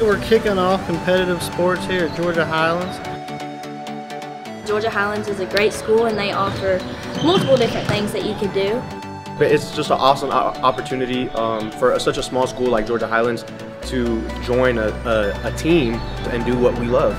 We're kicking off competitive sports here at Georgia Highlands. Georgia Highlands is a great school and they offer multiple different things that you can do. But it's just an awesome opportunity um, for a, such a small school like Georgia Highlands to join a, a, a team and do what we love.